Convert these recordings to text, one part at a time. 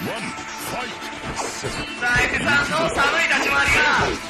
大地さんの寒い立ち回りが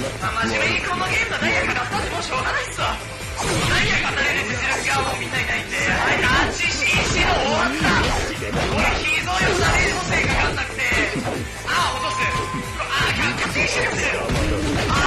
真面目にこのゲームがダイヤが買ったってもうしょうがないっすわ。ダイヤ語れる実力がもうみたないないんではい安心し終わった俺非臓よダメージ補正かかんなくてああ落とすああ完結にしてるんですあ